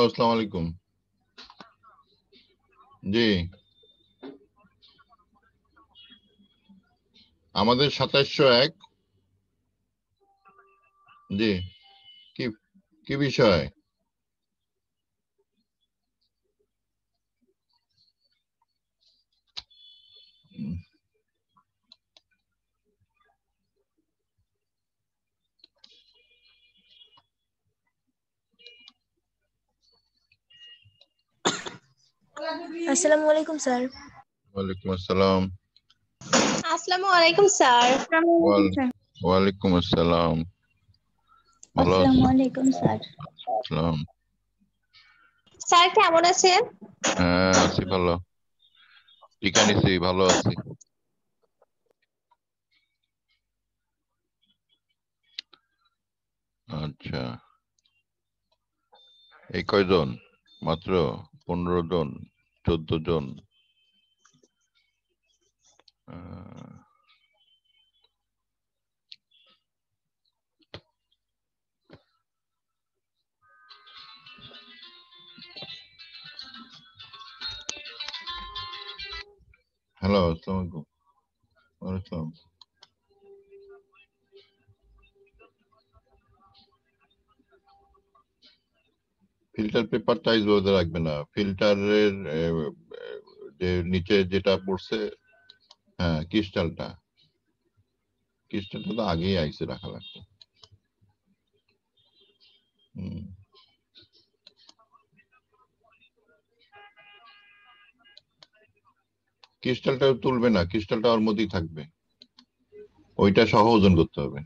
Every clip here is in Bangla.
আসসালামু আলাইকুম জি। আমাদের সাতাশশো এক। জি। কি কি বিষয়? আসসালামু আলাইকুম স্যার। ওয়ালাইকুম আসসালাম। আসসালামু আলাইকুম স্যার। ওয়াল- ওয়ালাইকুম আসসালাম। ভালো আসসালামু আলাইকুম স্যার। আসসালাম। স্যার কেমন আছেন? হ্যাঁ আছি ভালো। টিকা নিছি ভালো আছি। আচ্ছা। এই কয়জন? মাত্র পনেরো জন? চোদ্দ জন। আহ, হ্যালো আসসালামু আলাইকুম। ওয়ালাইকুম ফিল্টার পেপারটা আইজ রোদে রাখবে না। ফিল্টারের যে নিচে যেটা পড়ছে হ্যাঁ ক্রিস্টালটা। ক্রিস্টালটা তো আগেই আইসে রাখা লাগতো। ক্রিস্টালটা তুলবে না, ক্রিস্টালটা ওর মধ্যেই থাকবে। ওইটা সহ ওজন করতে হবে।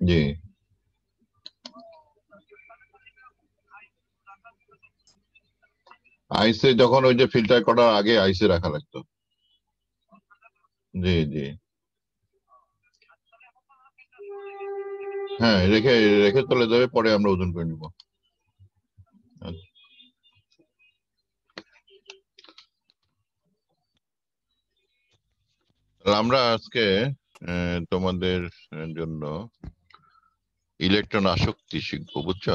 জি। আইসে যখন ওই যে ফিল্টার করার আগে আইসে রাখা লাগতো। জি জি। হ্যাঁ রেখে রেখে চলে যাবে, পরে আমরা ওজন করে নিব। আমরা আজকে তোমাদের জন্য ইলেকট্রন আসক্তি শিখব, বুঝছ?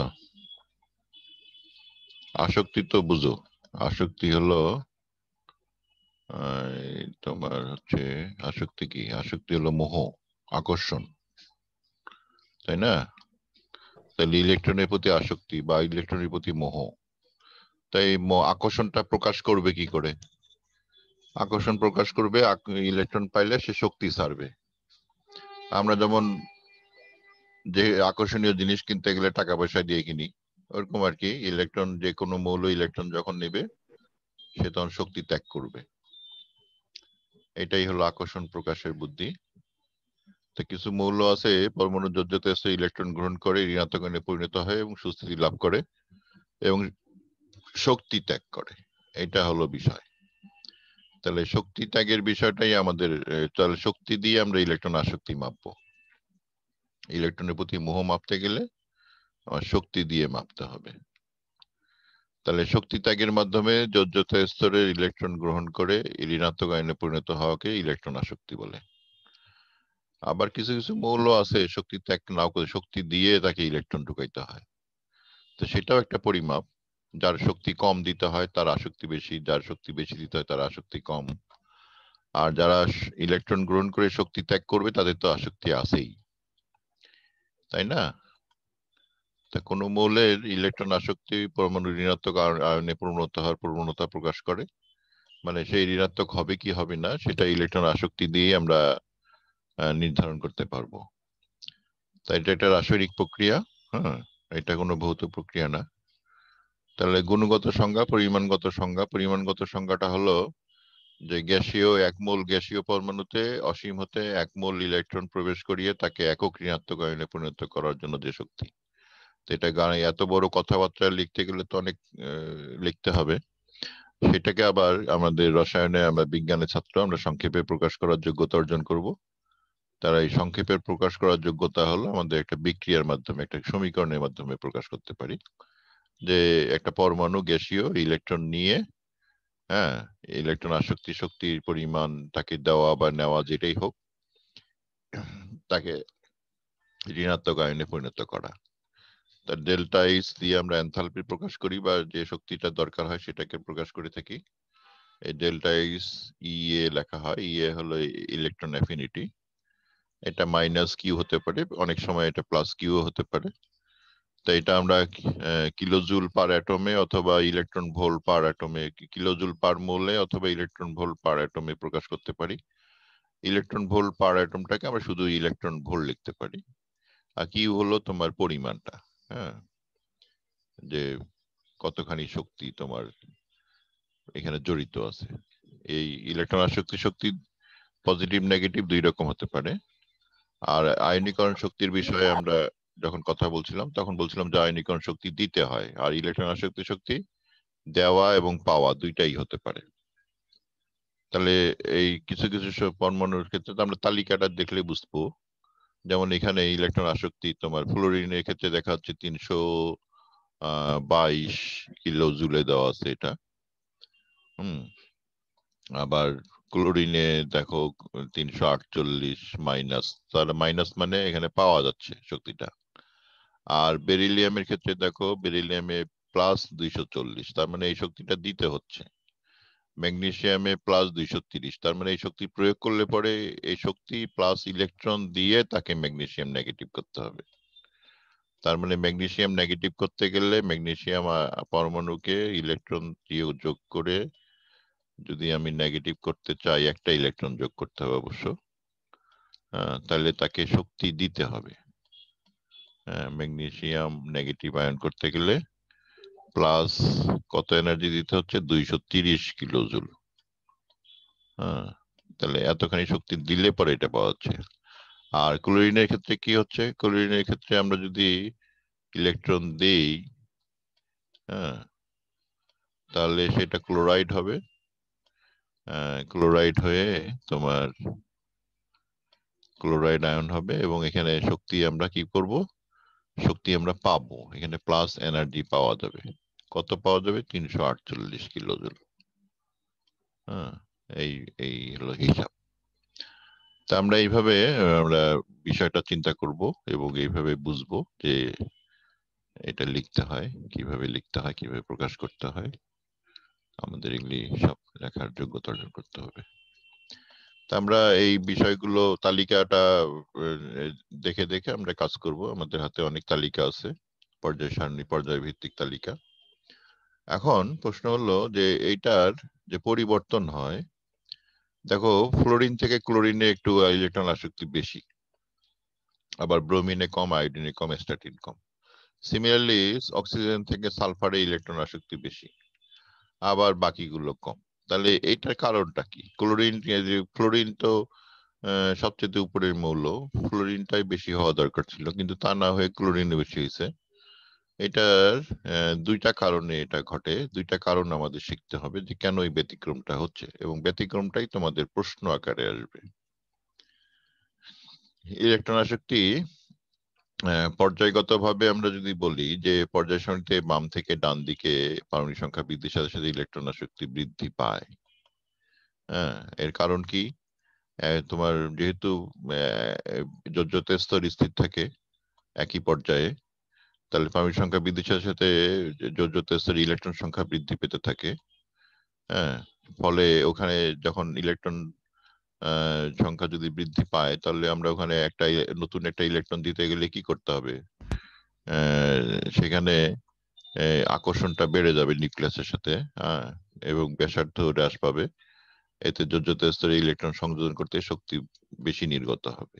আসক্তি তো বুঝো। আসক্তি হলো তোমার হচ্ছে আসক্তি কি? আসক্তি হলো মোহ, আকর্ষণ। তাই না? তাহলে ইলেকট্রনের প্রতি আসক্তি বা ইলেকট্রনের প্রতি মোহ। তাই আকর্ষণটা প্রকাশ করবে কি করে? আকর্ষণ প্রকাশ করবে ইলেকট্রন পাইলে সে শক্তি ছাড়বে। আমরা যেমন যে আকর্ষণীয় জিনিস কিনতে গেলে টাকা পয়সা দিয়ে কিনি ওরকম আর কি ইলেকট্রন যে কোনো মৌল ইলেকট্রন যখন নেবে, সে তখন শক্তি ত্যাগ করবে। এটাই হলো আকর্ষণ প্রকাশের বুদ্ধি। তো কিছু মৌল আছে, পরমাণু যোজ্যতে ইলেকট্রন গ্রহণ করে, ঋণাত্মক পরিণত হয় এবং সুস্থিতি লাভ করে এবং শক্তি ত্যাগ করে। এটা হলো বিষয়। তাহলে শক্তি ত্যাগের বিষয়টাই আমাদের, তাহলে শক্তি দিয়ে আমরা ইলেকট্রন আসক্তি মাপবো। ইলেকট্রনের প্রতি মোহ মাপতে গেলে আমার শক্তি দিয়ে মাপতে হবে। তাহলে শক্তি ত্যাগের মাধ্যমে যোজ্যতা স্তরের ইলেকট্রন গ্রহণ করে ঋণাত্মক আয়নে পরিণত হওয়াকে ইলেকট্রন আসক্তি বলে। আবার কিছু কিছু মৌল আছে শক্তি ত্যাগ নাও করে, শক্তি দিয়ে তাকে ইলেকট্রন ঢুকাইতে হয়। তো সেটাও একটা পরিমাপ। যার শক্তি কম দিতে হয়, তার আসক্তি বেশি। যার শক্তি বেশি দিতে হয়, তার আসক্তি কম। আর যারা ইলেকট্রন গ্রহণ করে শক্তি ত্যাগ করবে, তাদের তো আসক্তি আছেই। তাই না? তা কোনো মৌলের ইলেকট্রন আসক্তি পরমাণু ঋণাত্মক আয়- আয়নে পরিণত হওয়ার প্রবণতা প্রকাশ করে। মানে সেই ঋণাত্মক হবে কি হবে না, সেটা ইলেকট্রন আসক্তি দিয়ে আমরা নির্ধারণ করতে পারব। তাই এটা একটা রাসায়নিক প্রক্রিয়া হ্যাঁ এটা কোনো ভৌত প্রক্রিয়া না। তাহলে গুণগত সংজ্ঞা, পরিমাণগত সংজ্ঞা। পরিমাণগত সংজ্ঞাটা হলো যে গ্যাসীয় এক মোল গ্যাসীয় পরমাণুতে অসীম হতে এক মোল ইলেকট্রন প্রবেশ করিয়ে তাকে একক ঋণাত্মক আয়নে পরিণত করার জন্য যে শক্তি। এটা গানে এত বড় কথাবার্তা লিখতে গেলে তো অনেক লিখতে হবে। সেটাকে আবার আমাদের রসায়নে আমরা বিজ্ঞানের ছাত্র, আমরা সংক্ষেপে প্রকাশ করার যোগ্যতা অর্জন করব। তারা এই সংক্ষেপের প্রকাশ করার যোগ্যতা হলো আমাদের একটা বিক্রিয়ার মাধ্যমে, একটা সমীকরণের মাধ্যমে প্রকাশ করতে পারি। যে একটা পরমাণু গ্যাসীয় ইলেকট্রন নিয়ে হ্যাঁ ইলেকট্রন আসক্তি শক্তির পরিমাণ তাকে দেওয়া বা নেওয়া যেটাই হোক, তাকে ঋণাত্মক আয়নে পরিণত করা। তার ডেল্টা এইচ দিয়ে আমরা এনথালপি প্রকাশ করি বা যে শক্তিটা দরকার হয় সেটাকে প্রকাশ করে থাকি। এই ডেল্টা এইচ ইএ লেখা হয়। ইএ হলো ইলেকট্রন অ্যাফিনিটি এটা মাইনাস কিউ হতে পারে। অনেক সময় এটা প্লাস কিউ হতে পারে। তো এটা আমরা কিলোজুল পার অ্যাটমে অথবা ইলেকট্রন ভোল পার অ্যাটমে কিলোজুল পার মোলে অথবা ইলেকট্রন ভোল পার অ্যাটমে প্রকাশ করতে পারি। ইলেকট্রন ভোল পার অ্যাটমটাকে আমরা শুধু ইলেকট্রন ভোল লিখতে পারি। আর কি হলো তোমার পরিমাণটা। হ্যাঁ যে কতখানি শক্তি তোমার এখানে জড়িত আছে। এই ইলেকট্রন আসক্তি শক্তি পজিটিভ নেগেটিভ দুই রকম হতে পারে। আর আয়নীকরণ শক্তির বিষয়ে আমরা যখন কথা বলছিলাম, তখন বলছিলাম যে আয়নীকরণ শক্তি দিতে হয়, আর ইলেকট্রন আসক্তি শক্তি দেওয়া এবং পাওয়া দুইটাই হতে পারে। তাহলে এই কিছু কিছু পরমাণুর ক্ষেত্রে তো আমরা তালিকাটা দেখলে বুঝব। যেমন এখানে ইলেকট্রন আসক্তি তোমার ফ্লোরিনের ক্ষেত্রে দেখা যাচ্ছে তিনশো বাইশ কিলো জুলে দেওয়া আছে এটা। হুম। আবার ক্লোরিনে দেখো তিনশো আটচল্লিশ মাইনাস তাহলে মাইনাস মানে এখানে পাওয়া যাচ্ছে শক্তিটা। আর বেরিলিয়ামের ক্ষেত্রে দেখো বেরিলিয়ামে প্লাস দুইশো চল্লিশ, তার মানে এই শক্তিটা দিতে হচ্ছে। ম্যাগনেসিয়ামে প্লাস দুইশো তিরিশ, তার মানে এই শক্তি প্রয়োগ করলে পরে এই শক্তি প্লাস ইলেকট্রন দিয়ে তাকে ম্যাগনেশিয়াম নেগেটিভ করতে হবে। তার মানে ম্যাগনেশিয়াম নেগেটিভ করতে গেলে ম্যাগনেশিয়াম পরমাণুকে ইলেকট্রন দিয়ে যোগ করে যদি আমি নেগেটিভ করতে চাই, একটা ইলেকট্রন যোগ করতে হবে অবশ্য। তাহলে তাকে শক্তি দিতে হবে। ম্যাগনেশিয়াম নেগেটিভ আয়ন করতে গেলে প্লাস কত এনার্জি দিতে হচ্ছে? দুইশো তিরিশ কিলো জুল হ্যাঁ তাহলে এতখানি শক্তি দিলে পরে এটা পাওয়া যাচ্ছে। আর ক্লোরিনের ক্ষেত্রে কি হচ্ছে? ক্লোরিনের ক্ষেত্রে আমরা যদি ইলেকট্রন দেই হ্যাঁ তাহলে সেটা ক্লোরাইড হবে। ক্লোরাইড হয়ে তোমার ক্লোরাইড আয়ন হবে এবং এখানে শক্তি আমরা কি করব? শক্তি আমরা পাবো। এখানে প্লাস এনার্জি পাওয়া যাবে। কত পাওয়া যাবে? তিনশো আটচল্লিশ কিলো জুল। হ্যাঁ এই এই হলো হিসাব। তা আমরা এইভাবে, আমরা বিষয়টা চিন্তা করব এবং এইভাবে বুঝব যে এটা লিখতে হয়, কীভাবে লিখতে হয়, কীভাবে প্রকাশ করতে হয়। আমাদের এগুলি সব লেখার যোগ্যতা অর্জন করতে হবে। তা আমরা এই বিষয়গুলো, তালিকাটা দেখে দেখে আমরা কাজ করব। আমাদের হাতে অনেক তালিকা আছে পর্যায় সারণী পর্যায় ভিত্তিক তালিকা। এখন প্রশ্ন হলো যে এইটার যে পরিবর্তন হয়, দেখো ফ্লোরিন থেকে ক্লোরিনে একটু ইলেকট্রন আসক্তি বেশি, আবার ব্রোমিনে কম আয়োডিনে কম স্ট্যাটিন কম। সিমিলারলি অক্সিজেন থেকে সালফারে ইলেকট্রন আসক্তি বেশি, আবার বাকিগুলো কম। তাহলে এইটার কারণটা কি? ক্লোরিন ফ্লোরিন তো সবচেয়ে উপরের মৌল ফ্লোরিনটাই বেশি হওয়া দরকার ছিল, কিন্তু তা না হয়ে ক্লোরিনে বেশি হয়েছে। এটার দুইটা কারণে এটা ঘটে। দুইটা কারণ আমাদের শিখতে হবে যে কেন এই ব্যতিক্রমটা হচ্ছে এবং ব্যতিক্রমটাই তোমাদের প্রশ্ন আকারে আসবে। ইলেকট্রন আসক্তি পর্যায়গতভাবে আমরা যদি বলি যে পর্যায় সারণীতে বাম থেকে ডান দিকে পারমাণবিক সংখ্যা বৃদ্ধির সাথে সাথে ইলেকট্রন আসক্তি বৃদ্ধি পায়। হ্যাঁ এর কারণ কি? তোমার যেহেতু যোজ্যতে স্তর স্থির থাকে একই পর্যায়ে। তাহলে পারমাণবিক সংখ্যা বৃদ্ধির সাথে সাথে স্তর ইলেকট্রন সংখ্যা বৃদ্ধি পেতে থাকে হ্যাঁ? ফলে ওখানে যখন ইলেকট্রন সংখ্যা যদি বৃদ্ধি পায়, তাহলে আমরা ওখানে একটা নতুন একটা ইলেকট্রন দিতে গেলে কি করতে হবে? সেখানে আকর্ষণটা বেড়ে যাবে নিউক্লিয়াসের সাথে হ্যাঁ এবং ব্যাসার্ধ হ্রাস পাবে। এতে যোজ্যতা স্তরে ইলেকট্রন সংযোজন করতে শক্তি বেশি নির্গত হবে।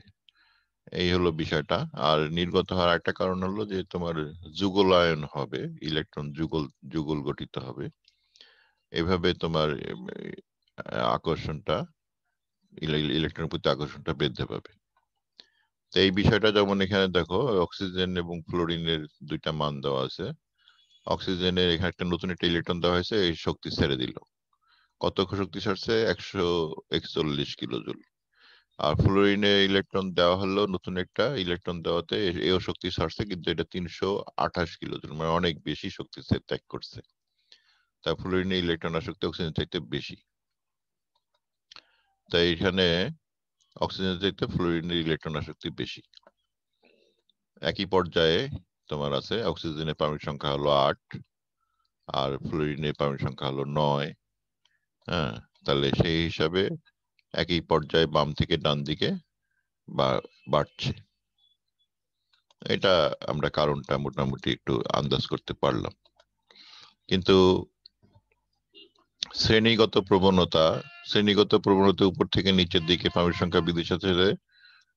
এই হলো বিষয়টা। আর নির্গত হওয়ার একটা কারণ হলো যে, তোমার যুগলায়ন হবে ইলেকট্রন যুগল যুগল গঠিত হবে। এভাবে তোমার আকর্ষণটা ইলেকট্রনের প্রতি আকর্ষণটা বৃদ্ধি পাবে। তো এই বিষয়টা যেমন এখানে দেখো অক্সিজেন এবং ফ্লোরিনের দুইটা মান দেওয়া আছে। অক্সিজেনের এখানে একটা নতুন একটা ইলেকট্রন দেওয়া হয়েছে, এই শক্তি ছেড়ে দিল। কত শক্তি ছাড়ছে? একশো একচল্লিশ কিলো জুল আর ফ্লোরিনে ইলেকট্রন দেওয়া হলো নতুন একটা ইলেকট্রন দেওয়াতে এও শক্তি ছাড়ছে, কিন্তু এটা তিনশো আঠাশ কিলো মানে অনেক বেশি শক্তি ত্যাগ করছে। তা ফ্লোরিনে ইলেকট্রন আসক্তি অক্সিজেন চাইতে বেশি। তাই এখানে অক্সিজেন চাইতে ফ্লোরিনের ইলেকট্রন আসক্তি বেশি। একই পর্যায়ে তোমার আছে অক্সিজেনের পারমাণবিক সংখ্যা হলো আট, আর ফ্লোরিনের পারমাণবিক সংখ্যা হলো নয় হ্যাঁ? তাহলে সেই হিসাবে একই পর্যায়ে বাম থেকে ডান দিকে বাড়ছে। এটা আমরা কারণটা মোটামুটি একটু আন্দাজ করতে পারলাম। কিন্তু শ্রেণীগত প্রবণতা শ্রেণীগত প্রবণতা উপর থেকে নিচের দিকে পারমাণবিক সংখ্যা বৃদ্ধির সাথে সাথে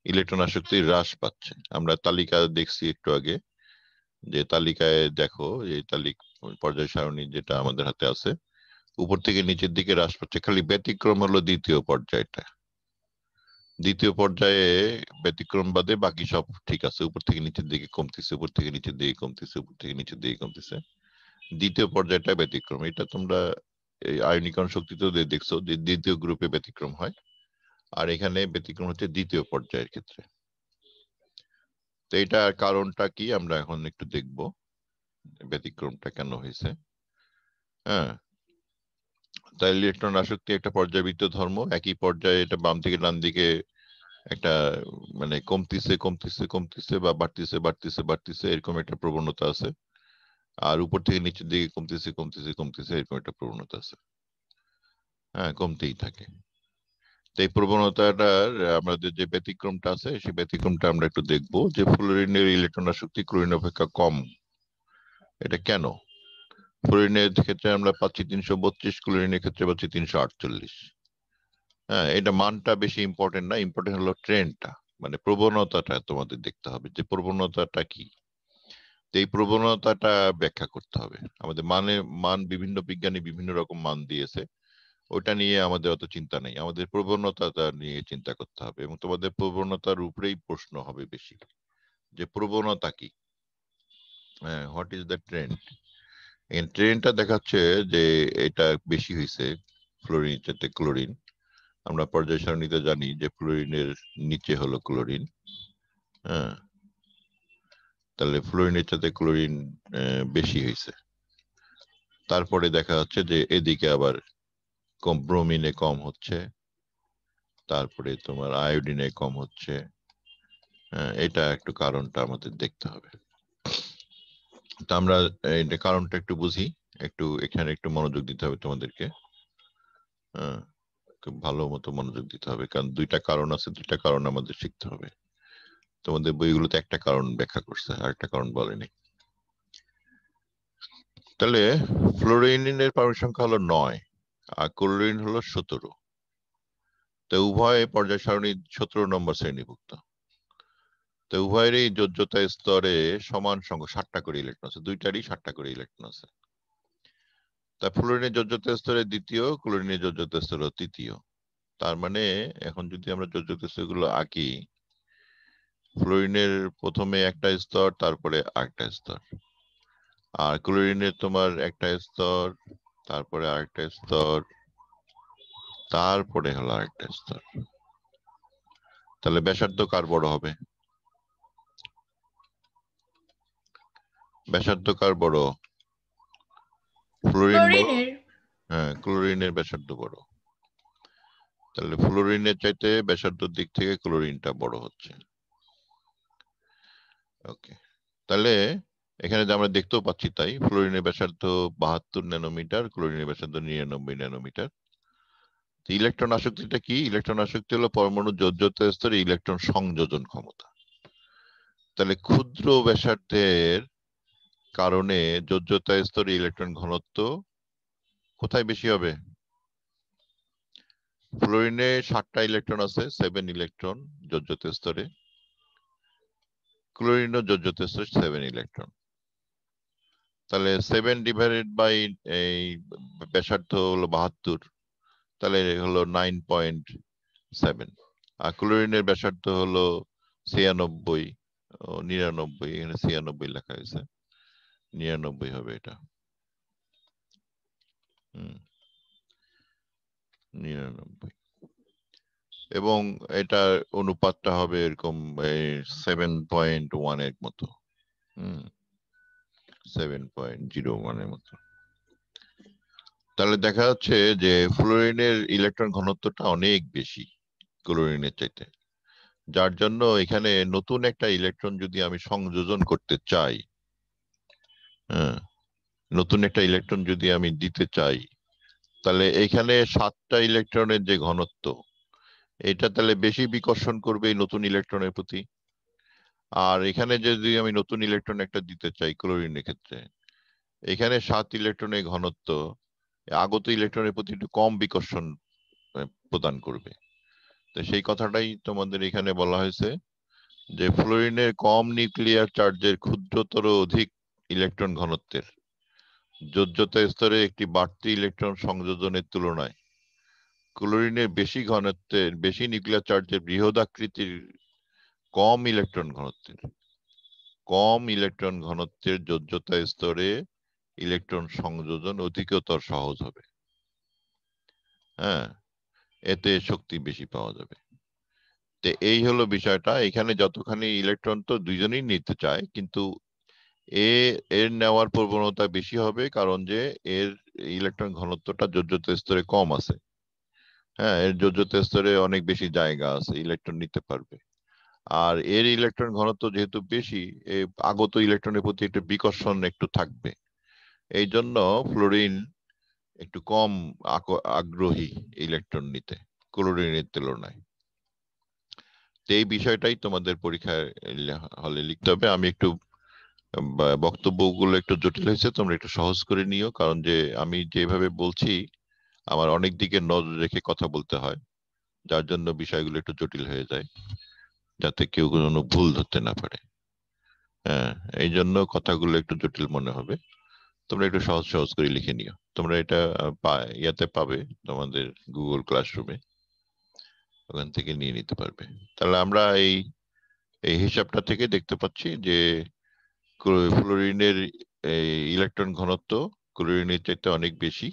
ইলেকট্রন আসক্তি হ্রাস পাচ্ছে। আমরা তালিকা দেখছি একটু আগে যে তালিকায় দেখো, এই তালিক পর্যায় সারণী যেটা আমাদের হাতে আছে উপর থেকে নিচের দিকে হ্রাস পাচ্ছে। খালি ব্যতিক্রম হলো দ্বিতীয় পর্যায়টা। দ্বিতীয় পর্যায়ে ব্যতিক্রম বাদে বাকি সব ঠিক আছে। উপর থেকে নিচের দিকে কমতেছে, উপর থেকে নিচের দিকে কমতেছে, উপর থেকে নিচের দিকে কমতেছে। দ্বিতীয় পর্যায়টা ব্যতিক্রম। এটা তোমরা এই আয়নীকরণ শক্তিতেও দেখছ যে দ্বিতীয় গ্রুপে ব্যতিক্রম হয়। আর এখানে ব্যতিক্রম হচ্ছে দ্বিতীয় পর্যায়ের ক্ষেত্রে। তো এটার কারণটা কি? আমরা এখন একটু দেখব ব্যতিক্রমটা কেন হয়েছে। হ্যাঁ তাই ইলেকট্রন আসক্তি একটা পর্যায়বৃত্ত ধর্ম। একই পর্যায়ে এটা বাম থেকে ডান দিকে একটা মানে কমতিছে কমতিছে কমতিছে বা বাড়তিছে বাড়তিছে বাড়তিছে এরকম একটা প্রবণতা আছে। আর উপর থেকে নিচের দিকে কমতেছে কমতেছে কমতেছে এরকম একটা প্রবণতা আছে। হ্যাঁ কমতেই থাকে। তো এই প্রবণতাটার আমাদের যে ব্যতিক্রমটা আছে, সেই ব্যতিক্রমটা আমরা একটু দেখব যে ফ্লোরিনের ইলেকট্রন আসক্তি ক্লোরিন অপেক্ষা কম। এটা কেন? ফ্লোরিনের ক্ষেত্রে আমরা পাচ্ছি তিনশো বত্রিশ ক্লোরিনের ক্ষেত্রে পাচ্ছি তিনশো আটচল্লিশ। হ্যাঁ এটা মানটা বেশি ইম্পর্টেন্ট না ইম্পর্টেন্ট হলো ট্রেন্ডটা মানে প্রবণতাটা তোমাদের দেখতে হবে যে প্রবণতাটা কি। এই প্রবণতাটা ব্যাখ্যা করতে হবে। আমাদের মানে মান বিভিন্ন বিজ্ঞানী বিভিন্ন রকম মান দিয়েছে, ওটা নিয়ে আমাদের অত চিন্তা নেই। আমাদের প্রবণতাটা নিয়ে চিন্তা করতে হবে এবং তোমাদের প্রবণতার উপরেই প্রশ্ন হবে বেশি, যে প্রবণতা কি? হ্যাঁ হোয়াট ইজ দ্য ট্রেন্ড ট্রেনটা দেখাচ্ছে যে এটা বেশি হয়েছে ফ্লোরিন চাইতে ক্লোরিন আমরা পর্যায় সারণীতে জানি যে ফ্লোরিনের নিচে হলো ক্লোরিন হ্যাঁ? তাহলে ফ্লোরিনের চাইতে ক্লোরিন বেশি হয়েছে তারপরে দেখা যাচ্ছে যে এদিকে আবার কম ব্রোমিনে কম হচ্ছে তারপরে তোমার আয়োডিনে কম হচ্ছে হ্যাঁ, এটা একটু কারণটা আমাদের দেখতে হবে। তা আমরা এটা কারণটা একটু বুঝি, একটু এখানে একটু মনোযোগ দিতে হবে তোমাদেরকে। খুব ভালো মতো মনোযোগ দিতে হবে, কারণ দুইটা কারণ আছে, দুইটা কারণ আমাদের শিখতে হবে। তোমাদের বইগুলোতে একটা কারণ ব্যাখ্যা করছে আর একটা কারণ বলেনি। তাহলে, ফ্লোরিনের পারমাণবিক সংখ্যা হলো নয়, আর ক্লোরিন হলো সতেরো। তো উভয় পর্যায় সারণী সতেরো নম্বর শ্রেণীভুক্ত। তো উভয়েরই যোজ্যতা স্তরে সমান সংখ্যা ষাটটা করে ইলেকট্রন আছে। দুইটারই ষাটটা করে ইলেকট্রন আছে। তা ফ্লোরিনের যোজ্যতা স্তরে দ্বিতীয়, ক্লোরিনের যোজ্যতা স্তর তৃতীয়। তার মানে এখন যদি আমরা যোজ্যতা স্তরগুলো আঁকি, ফ্লোরিনের প্রথমে একটা স্তর, তারপরে আরেকটা স্তর। আর ক্লোরিনের তোমার একটা স্তর, তারপরে আরেকটা স্তর, তারপরে হলো আরেকটা স্তর। তাহলে ব্যাসার্ধ কার বড় হবে? ব্যাসার্ধ কার বড়। ফ্লোরিন হ্যাঁ ক্লোরিনের ব্যাসার্ধ বড়। তাহলে ফ্লোরিনের চাইতে ব্যাসার্ধর দিক থেকে ক্লোরিনটা বড় হচ্ছে। ওকে। তাহলে এখানে যে আমরা দেখতেও পাচ্ছি তাই ফ্লোরিনের ব্যাসার্ধ বাহাত্তর ন্যানোমিটার ক্লোরিনের ব্যাসার্ধ নিরানব্বই ন্যানোমিটার। ইলেকট্রন আসক্তিটা কি? ইলেকট্রন আসক্তি হলো পরমাণু যোজ্যতা স্তরে ইলেকট্রন সংযোজন ক্ষমতা। তাহলে ক্ষুদ্র ব্যাসার্ধের কারণে যোজ্যতা স্তরে ইলেকট্রন ঘনত্ব কোথায় বেশি হবে? ফ্লোরিনে ষাটটা ইলেকট্রন আছে সেভেন ইলেকট্রন যোজ্যতা স্তরে। ক্লোরিনও যোজ্যতা স্তরে সেভেন ইলেকট্রন তাহলে সেভেন ডিভাইডেড বাই এই ব্যাসার্ধ হলো বাহাত্তর, তাহলে হলো নাইন পয়েন্ট সেভেন আর ক্লোরিনের ব্যাসার্ধ হলো ছিয়ানব্বই নিরানব্বই, এখানে ছিয়ানব্বই লেখা হয়েছে। নিরানব্বই হবে এটা। নিরানব্বই। এবং এটার অনুপাতটা হবে এরকম সেভেন পয়েন্ট ওয়ানের মতো। সেভেন পয়েন্ট জিরো মতো। তাহলে দেখা যাচ্ছে যে ফ্লোরিনের ইলেকট্রন ঘনত্বটা অনেক বেশি ক্লোরিনের চাইতে। যার জন্য এখানে নতুন একটা ইলেকট্রন যদি আমি সংযোজন করতে চাই হ্যাঁ নতুন একটা ইলেকট্রন যদি আমি দিতে চাই, তাহলে এখানে সাতটা ইলেকট্রনের যে ঘনত্ব, এটা তাহলে বেশি বিকর্ষণ করবে এই নতুন ইলেকট্রনের প্রতি। আর এখানে যদি আমি নতুন ইলেকট্রন একটা দিতে চাই ক্লোরিনের ক্ষেত্রে, এখানে সাত ইলেকট্রনের ঘনত্ব, আগত ইলেকট্রনের প্রতি একটু কম বিকর্ষণ প্রদান করবে। তো সেই কথাটাই তোমাদের এখানে বলা হয়েছে যে ফ্লোরিনের কম নিউক্লিয়ার চার্জের ক্ষুদ্রতর অধিক ইলেকট্রন ঘনত্বের। যোজ্যতা স্তরে একটি বাড়তি ইলেকট্রন সংযোজনের তুলনায় ক্লোরিনের বেশি ঘনত্বের, বেশি নিউক্লিয়ার চার্জের বৃহৎ আকৃতির কম ইলেকট্রন ঘনত্বের। কম ইলেকট্রন ঘনত্বের যোজ্যতা স্তরে ইলেকট্রন সংযোজন অধিকতর সহজ হবে। হ্যাঁ এতে শক্তি বেশি পাওয়া যাবে। তো এই হলো বিষয়টা। এখানে যতখানি ইলেকট্রন তো দুইজনেই নিতে চায়, কিন্তু এ, এর নেওয়ার প্রবণতা বেশি হবে কারণ যে এর ইলেকট্রন ঘনত্বটা যোজ্যতা স্তরে কম আছে। হ্যাঁ এর যোজ্যতা স্তরে অনেক বেশি জায়গা আছে ইলেকট্রন নিতে পারবে। আর এর ইলেকট্রন ঘনত্ব যেহেতু বেশি আগত ইলেকট্রনের প্রতি একটু বিকর্ষণ একটু থাকবে। এই জন্য ফ্লোরিন একটু কম আগ্রহী ইলেকট্রন নিতে ক্লোরিনের তুলনায়। এই বিষয়টাই তোমাদের পরীক্ষায় হলে লিখতে হবে। আমি একটু বক্তব্যগুলো একটু জটিল হয়েছে, তোমরা একটু সহজ করে নিও। কারণ যে আমি যেভাবে বলছি, আমার অনেক দিকে নজর রেখে কথা বলতে হয়, যার জন্য বিষয়গুলো একটু জটিল হয়ে যায়, যাতে কেউ কোনো ভুল ধরতে না পারে। হ্যাঁ এই জন্য কথাগুলো একটু জটিল মনে হবে। তোমরা একটু সহজ সহজ করে লিখে নিও। তোমরা এটা ইয়াতে পাবে তোমাদের গুগল ক্লাসরুমে ওখান থেকে নিয়ে নিতে পারবে। তাহলে আমরা এই এই হিসাবটা থেকে দেখতে পাচ্ছি যে ফ্লোরিনের ইলেকট্রন ঘনত্ব ক্লোরিনের চাইতে অনেক বেশি।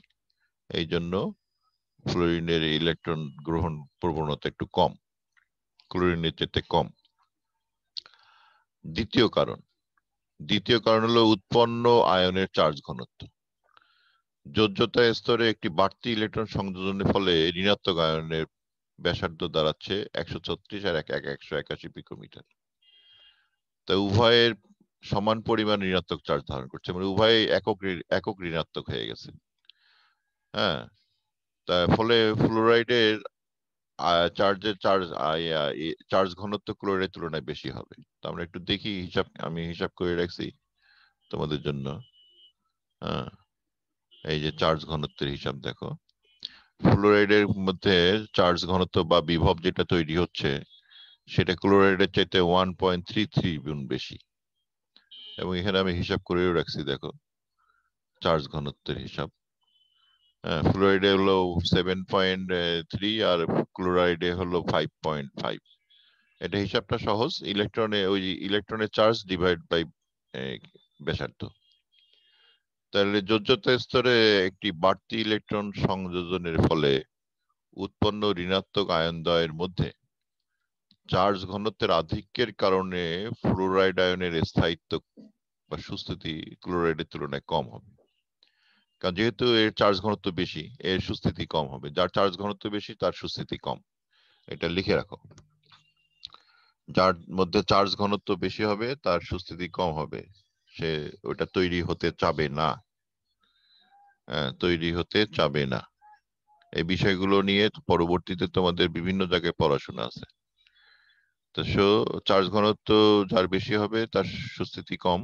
এই জন্য ফ্লোরিনের ইলেকট্রন গ্রহণ প্রবণতা একটু কম, ক্লোরিনের চাইতে কম। দ্বিতীয় কারণ দ্বিতীয় কারণ হলো উৎপন্ন আয়নের চার্জ ঘনত্ব। যোজ্যতা স্তরে একটি বাড়তি ইলেকট্রন সংযোজনের ফলে ঋণাত্মক আয়নের ব্যাসার্ধ দাঁড়াচ্ছে একশো ছত্রিশ আর এক, একশো একাশি পিকোমিটার। তা উভয়ের সমান পরিমাণ ঋণাত্মক চার্জ ধারণ করছে। মানে উভয়ে একক একক ঋণাত্মক হয়ে গেছে। হ্যাঁ? তার ফলে ফ্লোরাইডের চার্জের চার্জ চার্জ ঘনত্ব ক্লোরাইডের তুলনায় বেশি হবে। তো আমরা একটু দেখি হিসাব, আমি হিসাব করে রাখছি তোমাদের জন্য। হ্যাঁ? এই যে চার্জ ঘনত্বের হিসাব দেখো। ফ্লোরাইডের মধ্যে চার্জ ঘনত্ব বা বিভব যেটা তৈরি হচ্ছে, সেটা ক্লোরাইডের চাইতে ওয়ান পয়েন্ট থ্রি থ্রি গুণ বেশি। এবং এখানে আমি হিসাব করেও রাখছি, দেখো। চার্জ ঘনত্বের হিসাব। হ্যাঁ ফ্লোরাইডে হলো সেভেন পয়েন্ট থ্রি আর ক্লোরাইডে হলো ফাইভ পয়েন্ট ফাইভ এটা হিসাবটা সহজ। ইলেকট্রনে ওই ইলেকট্রনের চার্জ ডিভাইড বাই ব্যাসার্ধ। তাহলে যোজ্যতা স্তরে একটি বাড়তি ইলেকট্রন সংযোজনের ফলে উৎপন্ন ঋণাত্মক আয়ন আয়নদ্বয়ের মধ্যে চার্জ ঘনত্বের আধিক্যের কারণে ফ্লোরাইড আয়নের স্থায়িত্ব বা সুস্থিতি ক্লোরাইডের তুলনায় কম হবে। কারণ যেহেতু এর চার্জ ঘনত্ব বেশি এর সুস্থিতি কম হবে। যার চার্জ ঘনত্ব বেশি তার সুস্থিতি কম। এটা লিখে রাখো। যার মধ্যে চার্জ ঘনত্ব বেশি হবে তার সুস্থিতি কম হবে। সে ওটা তৈরি হতে চাবে না। হ্যাঁ, তৈরি হতে চাবে না। এই বিষয়গুলো নিয়ে পরবর্তীতে তোমাদের বিভিন্ন জায়গায় পড়াশোনা আছে। তো সো চার্জ ঘনত্ব যার বেশি হবে তার সুস্থিতি কম।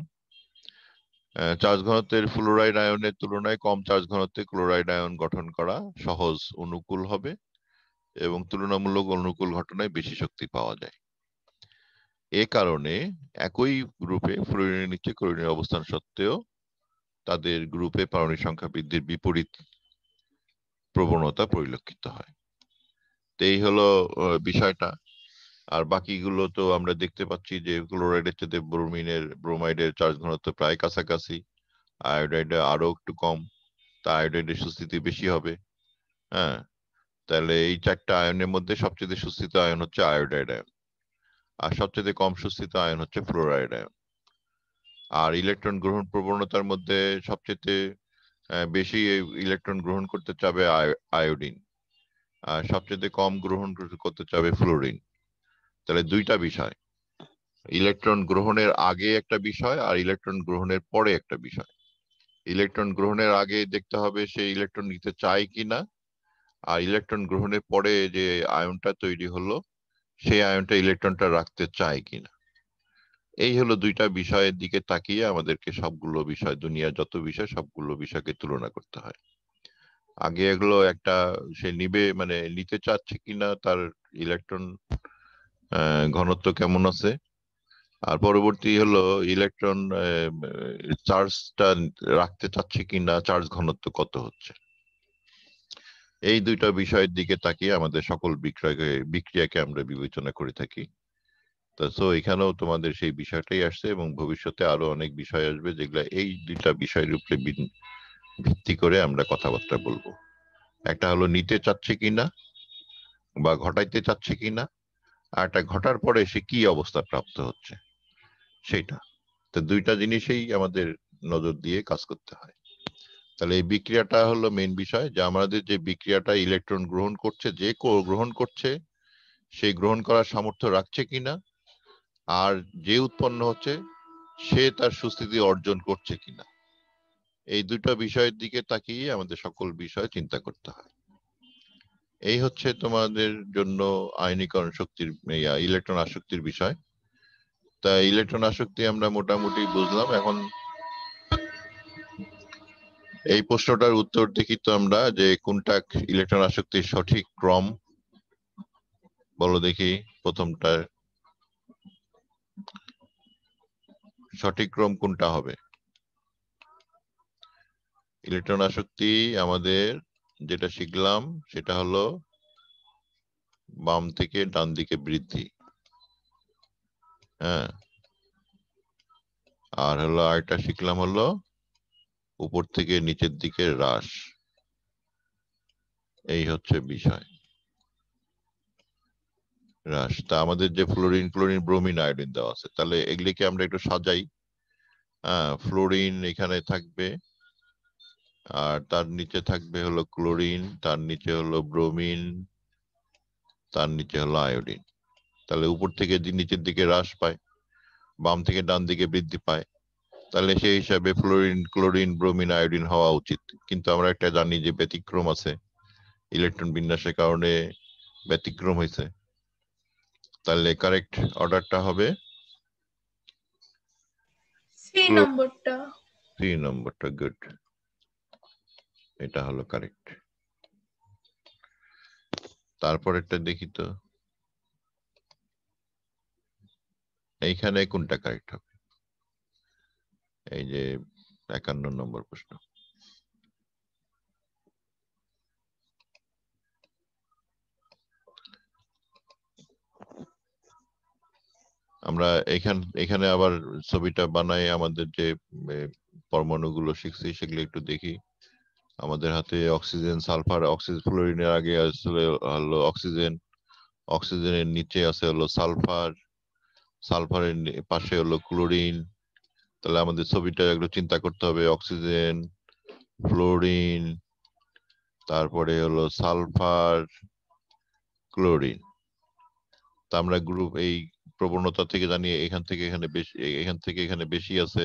চার্জ ঘনত্বের ফ্লোরাইড আয়নের তুলনায় কম চার্জ ঘনত্বে ক্লোরাইড আয়ন গঠন করা সহজ, অনুকূল হবে এবং তুলনামূলক অনুকূল ঘটনায় বেশি শক্তি পাওয়া যায়। এ কারণে একই গ্রুপে ফ্লোরিনের নিচে ক্লোরিনের অবস্থান সত্ত্বেও তাদের গ্রুপে পারমাণবিক সংখ্যা বৃদ্ধির বিপরীত প্রবণতা পরিলক্ষিত হয়। তো এই হলো বিষয়টা। আর বাকিগুলো তো আমরা দেখতে পাচ্ছি যে ক্লোরাইডের চেয়ে ব্রোমিনের, ব্রোমাইডের চার্জ ঘনত্ব প্রায় কাছাকাছি। আয়োডাইডে আরও একটু কম, তা আয়োডাইডের সুস্থিতি বেশি হবে। হ্যাঁ তাহলে এই চারটা আয়নের মধ্যে সবচেয়ে সুস্থিত আয়ন হচ্ছে আয়োডাইড আয়ন। আর সবচেয়ে কম সুস্থিত আয়ন হচ্ছে ফ্লোরাইড আয়ন। আর ইলেকট্রন গ্রহণ প্রবণতার মধ্যে সবচেয়ে বেশি ইলেকট্রন গ্রহণ করতে চাবে আয়- আয়োডিন। আর সবচেয়ে কম গ্রহণ করতে চাবে ফ্লোরিন। তাহলে দুইটা বিষয়। ইলেকট্রন গ্রহণের আগে একটা বিষয় আর ইলেকট্রন গ্রহণের পরে একটা বিষয়। ইলেকট্রন গ্রহণের আগে দেখতে হবে সে ইলেকট্রন নিতে চায় কিনা। আর ইলেকট্রন গ্রহণের পরে যে আয়নটা তৈরি হলো সেই আয়নটা ইলেকট্রনটা রাখতে চায় কিনা। এই হলো দুইটা বিষয়ের দিকে তাকিয়ে আমাদেরকে সবগুলো বিষয়, দুনিয়ার যত বিষয়, সবগুলো বিষয়কে তুলনা করতে হয়। আগে এগুলো একটা সে নিবে মানে নিতে চাচ্ছে কিনা, তার ইলেকট্রন ঘনত্ব কেমন আছে? আর পরবর্তী হলো ইলেকট্রন চার্জটা রাখতে চাচ্ছে কিনা চার্জ ঘনত্ব কত হচ্ছে? এই দুইটা বিষয়ের দিকে তাকিয়ে আমাদের সকল বিক্রয়কে, বিক্রিয়াকে আমরা বিবেচনা করে থাকি। তো সো এখানেও তোমাদের সেই বিষয়টাই আসছে এবং ভবিষ্যতে আরও অনেক বিষয় আসবে যেগুলা এই দুইটা বিষয়ের উপরে ভিত্তি করে আমরা কথাবার্তা বলব। একটা হলো নিতে চাচ্ছে কিনা বা ঘটাইতে চাচ্ছে কিনা আর একটা ঘটার পরে সে কি অবস্থা প্রাপ্ত হচ্ছে? সেটা তো দুইটা জিনিসেই আমাদের নজর দিয়ে কাজ করতে হয়। তাহলে এই বিক্রিয়াটা হলো মেইন বিষয় যে আমাদের যে বিক্রিয়াটা ইলেকট্রন গ্রহণ করছে, যে গ্রহণ করছে সেই গ্রহণ করার সামর্থ্য রাখছে কিনা, আর যে উৎপন্ন হচ্ছে, সে তার সুস্থিতি অর্জন করছে কিনা। এই দুটো বিষয়ের দিকে তাকিয়ে আমাদের সকল বিষয় চিন্তা করতে হয়। এই হচ্ছে তোমাদের জন্য আয়নীকরণ শক্তির ইলেকট্রন আসক্তির বিষয়। তা ইলেকট্রন আসক্তি আমরা মোটামুটি বুঝলাম। এখন এই প্রশ্নটার উত্তর দেখি তো আমরা যে কোনটা ইলেকট্রন আসক্তির সঠিক ক্রম। বলো দেখি প্রথমটা। সঠিক ক্রম কোনটা হবে? ইলেকট্রন আসক্তি আমাদের যেটা শিখলাম সেটা হলো বাম থেকে ডান দিকে বৃদ্ধি। হ্যাঁ। আর হলো আরেকটা শিখলাম হলো উপর থেকে নিচের দিকে হ্রাস। এই হচ্ছে বিষয়। হ্রাস। তা আমাদের যে ফ্লোরিন ক্লোরিন ব্রোমিন আয়োডিন দেওয়া আছে, তাহলে এগুলিকে আমরা একটু সাজাই। হ্যাঁ ফ্লোরিন এখানে থাকবে। আর তার নিচে থাকবে হলো ক্লোরিন তার নিচে হলো ব্রোমিন তার নিচে হলো আয়োডিন। তাহলে উপর থেকে নিচের দিকে হ্রাস পায় বাম থেকে ডান দিকে বৃদ্ধি পায়। তাহলে সেই হিসাবে ফ্লোরিন ক্লোরিন ব্রোমিন আয়োডিন হওয়া উচিত। কিন্তু আমরা একটা জানি যে ব্যতিক্রম আছে। ইলেকট্রন বিন্যাসের কারণে ব্যতিক্রম হয়েছে। তাহলে কারেক্ট অর্ডারটা হবে সি নম্বরটা থ্রি নম্বরটা গুড এটা হলো কারেক্ট তারপরেরটা দেখি তো। এইখানে কোনটা কারেক্ট হবে? এই যে একান্ন নম্বর প্রশ্ন। আমরা এখান, এখানে আবার ছবিটা বানাই আমাদের যে পরমাণুগুলো শিখছি, সেগুলো একটু দেখি। আমাদের হাতে অক্সিজেন সালফার অক্সিজেন ফ্লোরিনের আগে আসলে হলো অক্সিজেন অক্সিজেনের নিচে আছে হলো সালফার সালফারের পাশে হলো ক্লোরিন তাহলে আমাদের ছবিটা একটু চিন্তা করতে হবে অক্সিজেন ফ্লোরিন তারপরে হলো সালফার ক্লোরিন তা আমরা গ্রুপ এই প্রবণতা থেকে জানি এখান থেকে এখানে বেশি এখান থেকে এখানে বেশি আছে,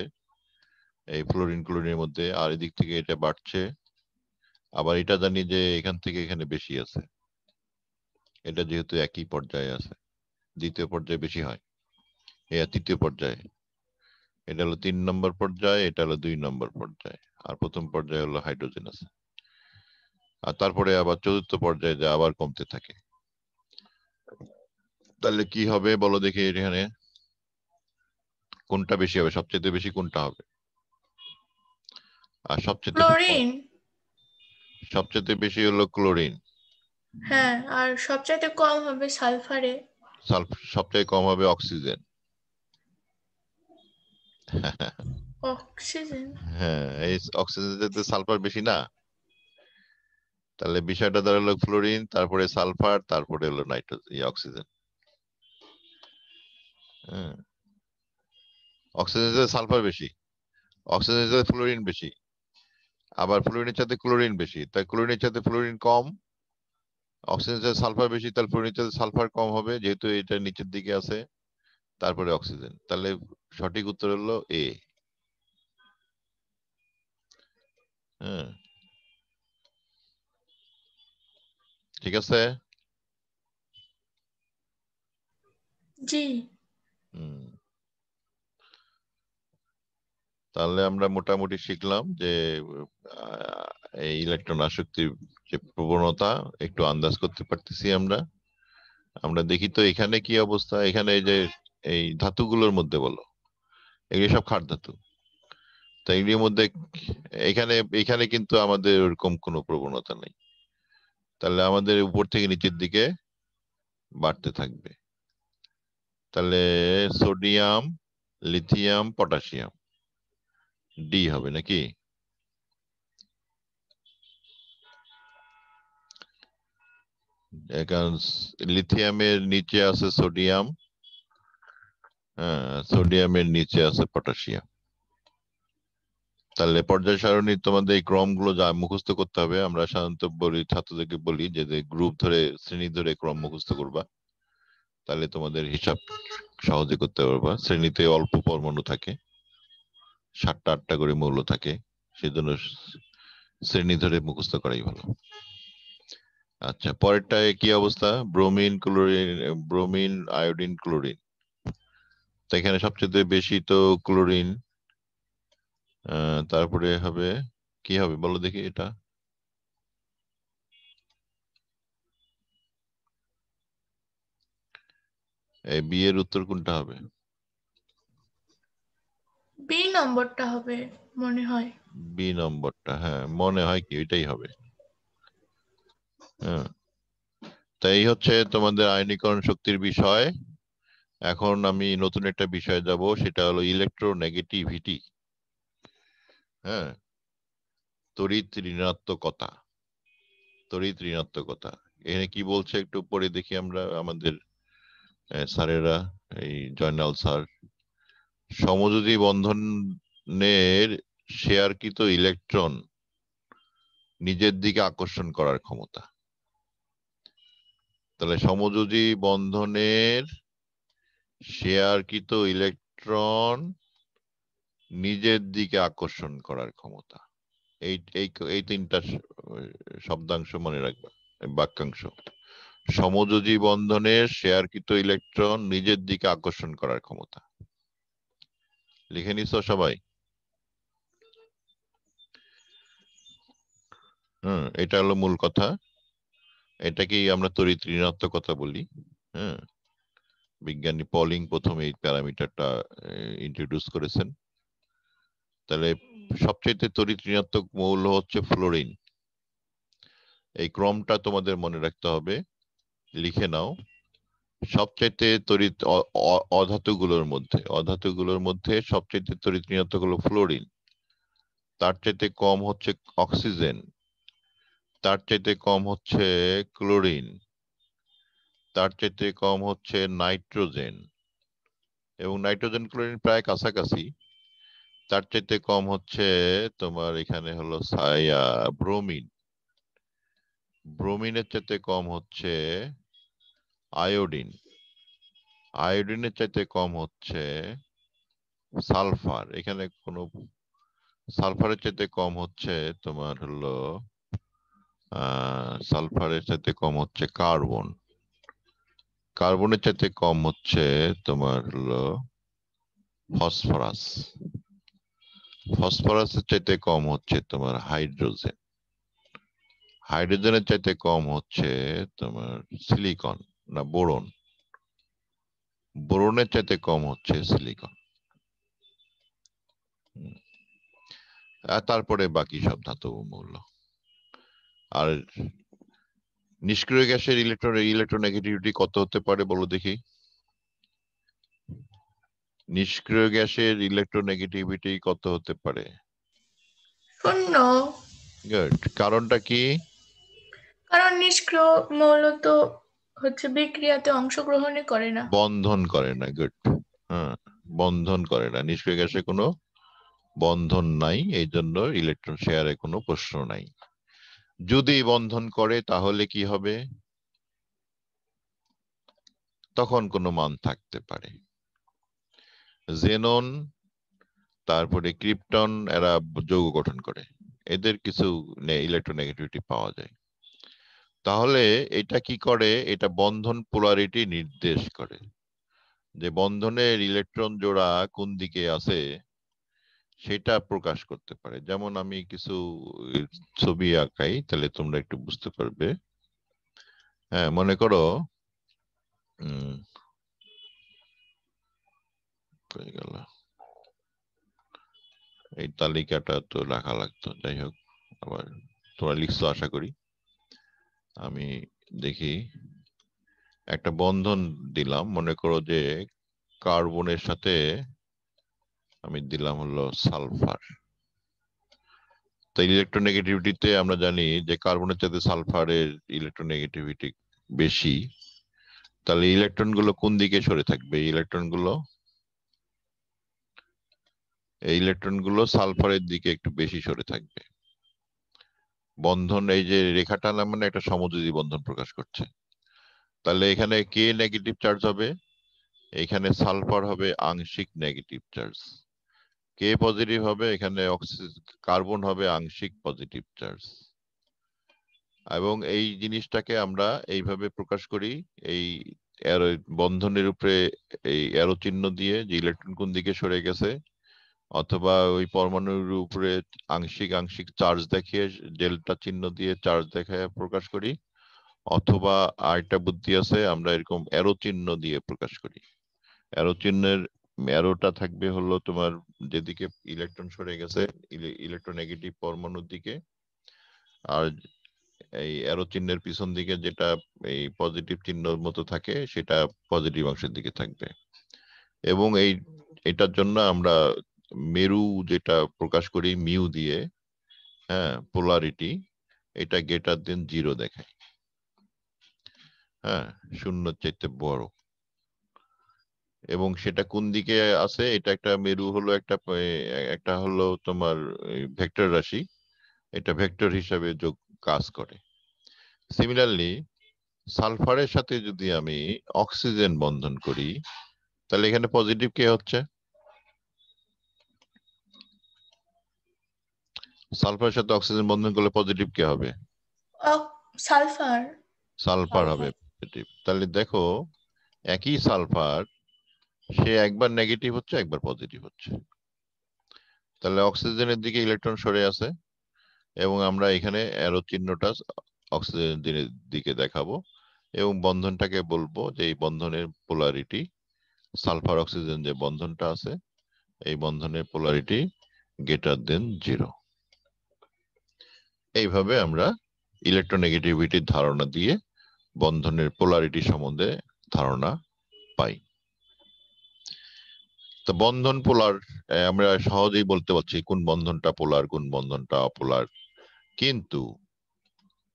এই ফ্লোরিন ক্লোরিনের মধ্যে, আর এদিক থেকে এটা বাড়ছে। আবার এটা জানি যে এখান থেকে এখানে বেশি আছে। এটা যেহেতু একই পর্যায়ে আছে। দ্বিতীয় পর্যায়ে বেশি হয়। এ তৃতীয় পর্যায়ে। এটা হলো তিন নম্বর পর্যায়ে, এটা হলো দুই নম্বর পর্যায়ে। আর প্রথম পর্যায়ে হলো হাইড্রোজেন আছে। আর তারপরে আবার চতুর্থ পর্যায়ে যা আবার কমতে থাকে। তাহলে কি হবে বলো দেখি এখানে? কোনটা বেশি হবে? সবচেয়ে বেশি কোনটা হবে? আর সবচেয়ে সবচেয়ে বেশি হলো ক্লোরিন। হ্যাঁ আর সবচাইতে কম হবে সালফারে। সবচেয়ে কম হবে অক্সিজেন। অক্সিজেন? হ্যাঁ এই অক্সিজেনতে সালফার বেশি না তাহলে বিষয়টা দাঁড়াল ফ্লোরিন তারপরে সালফার তারপরে হলো নাইট্রোজেন অক্সিজেন। হ্যাঁ অক্সিজেনের সালফার বেশি অক্সিজেনের সাথে ফ্লোরিন বেশি আবার ফ্লোরিনের সাথে ক্লোরিন বেশি। তাই ক্লোরিনের সাথে ফ্লোরিন কম অক্সিজেনের সাথে সালফার বেশি তাহলে ফ্লোরিনের সাথে সালফার কম হবে যেহেতু এটা নিচের দিকে আছে তারপরে অক্সিজেন তাহলে সঠিক উত্তর হলো এ হ্যাঁ ঠিক আছে? জি। হুম। তাহলে আমরা মোটামুটি শিখলাম যে এই ইলেকট্রন আসক্তির যে প্রবণতা, একটু আন্দাজ করতে পারতেছি আমরা। আমরা দেখি তো এখানে কি অবস্থা? এখানে এই যে, এই ধাতুগুলোর মধ্যে বলো। এগুলি সব খাট ধাতু। তো এগুলির মধ্যে এখানে এখানে কিন্তু আমাদের ওরকম কোনো প্রবণতা নেই। তাহলে আমাদের উপর থেকে নিচের দিকে বাড়তে থাকবে। তাহলে সোডিয়াম, লিথিয়াম, পটাশিয়াম। ডি হবে নাকি? লিথিয়ামের নিচে আছে সোডিয়াম হ্যাঁ সোডিয়ামের নিচে আছে পটাশিয়াম তাহলে পর্যায় সারণী তোমাদের এই ক্রমগুলো যা মুখস্থ করতে হবে, আমরা সাধারণত বলি, ছাত্রদেরকে বলি যে গ্রুপ ধরে, শ্রেণি ধরে ক্রম মুখস্থ করবা। তাহলে তোমাদের হিসাব সহজে করতে পারবা। শ্রেণীতে অল্প পরমাণু থাকে। সাতটা, আটটা করে মৌল থাকে, সেজন্য শ্রেণি ধরে মুখস্থ করাই ভালো। আচ্ছা পরেরটায় কি অবস্থা? Bromine, chlorine, bromine, iodine, chlorine. তো এখানে সবচেয়ে বেশি তো ক্লোরিন। তারপরে হবে, কি হবে বলো দেখি এটা? এই বি এর উত্তর কোনটা হবে? বি নম্বরটা হবে, মনে হয়। বি নম্বরটা হ্যাঁ মনে হয় কি হবে। হ্যাঁ হচ্ছে তোমাদের শক্তির বিষয়। এখন আমি নতুন একটা বিষয়ে যাব, সেটা হলো ইলেকট্রোনেগেটিভিটি হ্যাঁ তড়িৎ ঋণাত্মকতা তড়িৎ ঋণাত্মকতা এখানে কি বলছে একটু পরে দেখি আমরা, আমাদের স্যারেরা, এই জয়নাল স্যার। সমযোজী বন্ধনের শেয়ারকৃত ইলেকট্রন নিজের দিকে আকর্ষণ করার ক্ষমতা। তাহলে সমযোজী বন্ধনের শেয়ারকৃত ইলেকট্রন নিজের দিকে আকর্ষণ করার ক্ষমতা। এই এই এই তিনটা শব্দাংশ মনে রাখবা, বাক্যাংশ। সমযোজী বন্ধনের শেয়ারকৃত ইলেকট্রন নিজের দিকে আকর্ষণ করার ক্ষমতা। লিখে নিছো সবাই? হুম, এটা হলো মূল কথা। এটাকেই আমরা তড়িৎ ঋণাত্মকতা বলি হ্যাঁ বিজ্ঞানী পলিং প্রথম এই প্যারামিটারটা ইন্ট্রোডিউস করেছেন। তাহলে সবচেয়ে তড়িৎ ঋণাত্মক মৌল হচ্ছে ফ্লোরিন এই ক্রমটা তোমাদের মনে রাখতে হবে, লিখে নাও। সবচাইতে তড়িৎ অধাতুগুলোর মধ্যে অধাতুগুলোর মধ্যে সবচাইতে তড়িৎ ঋণাত্মক হলো ফ্লোরিন তার চাইতে কম হচ্ছে অক্সিজেন তার চাইতে কম হচ্ছে ক্লোরিন তার চাইতে কম হচ্ছে নাইট্রোজেন এবং নাইট্রোজেন ক্লোরিন প্রায় কাছাকাছি, তার চাইতে কম হচ্ছে তোমার এখানে হলো ব্রোমিন ব্রোমিনের চাইতে কম হচ্ছে আয়োডিন। আয়োডিনের চাইতে কম হচ্ছে সালফার। এখানে কোনো সালফারের চাইতে কম হচ্ছে তোমার হলো সালফারের চাইতে কম হচ্ছে কার্বন। কার্বনের চাইতে কম হচ্ছে তোমার হলো ফসফরাস। ফসফরাসের চাইতে কম হচ্ছে তোমার হাইড্রোজেন। হাইড্রোজেনের চাইতে কম হচ্ছে তোমার সিলিকন। না বোরন। বোরনের চাইতে কম হচ্ছে সিলিকন আর তারপরে বাকি সব ধাতব মৌল। আর নিষ্ক্রিয় গ্যাসের ইলেকট্রন ইলেকট্রোনেগেটিভিটি কত হতে পারে বলো দেখি? নিষ্ক্রিয় গ্যাসের ইলেকট্রোনেগেটিভিটি কত হতে পারে? শূন্য। গুড কারণটা কি? কারণ নিষ্ক্রিয় মৌল তো হচ্ছে বিক্রিয়াতে অংশগ্রহণই করে না। বন্ধন করে না গুড হ্যাঁ বন্ধন করে না। নিষ্ক্রিয় গ্যাসে কোনো বন্ধন নাই, এই জন্য ইলেকট্রন শেয়ারে কোনো প্রশ্ন নাই। যদি বন্ধন করে, তাহলে কি হবে? তখন কোনো মান থাকতে পারে। জেনন তারপরে ক্রিপ্টন এরা যৌগ গঠন করে। এদের কিছু ইলেকট্রোনেগেটিভিটি পাওয়া যায়। তাহলে এটা কি করে? এটা বন্ধন পোলারিটি নির্দেশ করে। যে বন্ধনের ইলেকট্রন জোড়া কোন দিকে আছে সেটা প্রকাশ করতে পারে। যেমন আমি কিছু ছবি আঁকাই, তাহলে তোমরা একটু বুঝতে পারবে। হ্যাঁ মনে করো গেল। এই তালিকাটা তো রাখা লাগতো, যাই হোক, আবার তোমরা লিখছো, আশা করি। আমি দেখি একটা বন্ধন দিলাম। মনে করো যে কার্বনের সাথে আমি দিলাম হলো সালফার। তো ইলেকট্রোনেগেটিভিটিতে আমরা জানি যে কার্বনের চাইতে সালফারের ইলেকট্রোনেগেটিভিটি বেশি। তাহলে ইলেকট্রনগুলো কোন দিকে সরে থাকবে? ইলেকট্রনগুলো এই ইলেকট্রনগুলো সালফারের দিকে একটু বেশি সরে থাকবে। বন্ধন, এই যে রেখাটা না মানে একটা সমযোজী বন্ধন প্রকাশ করছে। তাহলে এখানে কে নেগেটিভ চার্জ হবে, এখানে সালফার হবে, আংশিক নেগেটিভ চার্জ কে পজিটিভ হবে, এখানে কার্বন হবে, আংশিক পজিটিভ চার্জ এবং এই জিনিসটাকে আমরা এইভাবে প্রকাশ করি, এই বন্ধনের উপরে এই অ্যারো চিহ্ন দিয়ে, যে ইলেকট্রন কোন দিকে সরে গেছে অথবা ওই পরমাণুর উপরে আংশিক আংশিক চার্জ দেখিয়ে ডেল্টা চিহ্ন দিয়ে চার্জ দেখায় প্রকাশ করি। অথবা আরেকটা বুদ্ধি আছে, আমরা এরকম অ্যারো চিহ্ন দিয়ে প্রকাশ করি। অ্যারো চিহ্নের অ্যারোটা থাকবে হলো তোমার যেদিকে ইলেকট্রন সরে গেছে ইলেকট্রোনেগেটিভ পরমাণুর দিকে। আর এই অ্যারো চিহ্নের পিছন দিকে যেটা এই পজিটিভ চিহ্নর মতো থাকে, সেটা পজিটিভ অংশের দিকে থাকবে। এবং এই, এটার জন্য আমরা মেরু যেটা প্রকাশ করি, মিউ দিয়ে হ্যাঁ পোলারিটি, এটা গেটার দেন জিরো দেখায়। হ্যাঁ শূন্য চাইতে বড়। এবং সেটা কোন দিকে আছে? এটা একটা মেরু হলো একটা একটা হলো তোমার ভেক্টর রাশি। এটা ভেক্টর হিসাবে যোগ কাজ করে। সিমিলারলি সালফারের সাথে যদি আমি অক্সিজেন বন্ধন করি, তাহলে এখানে পজিটিভ কে হচ্ছে? সালফারের সাথে অক্সিজেন বন্ধন করলে পজিটিভ কি হবে? সালফার। সালফার হবে পজিটিভ তাহলে দেখো একই সালফার সে একবার নেগেটিভ হচ্ছে একবার পজিটিভ হচ্ছে। তাহলে অক্সিজেনের দিকে ইলেকট্রন সরে আছে এবং আমরা এখানে অ্যারো চিহ্নটা অক্সিজেনের দিকে দেখাবো এবং বন্ধনটাকে বলব যে এই বন্ধনের পোলারিটি সালফার অক্সিজেন যে বন্ধনটা আছে এই বন্ধনের পোলারিটি গেটার দেন জিরো এইভাবে আমরা ইলেকট্রোনেগেটিভিটির ধারণা দিয়ে বন্ধনের পোলারিটি সম্বন্ধে ধারণা পাই। তো বন্ধন পোলার আমরা সহজেই বলতে পারছি কোন বন্ধনটা পোলার কোন বন্ধনটা অপোলার কিন্তু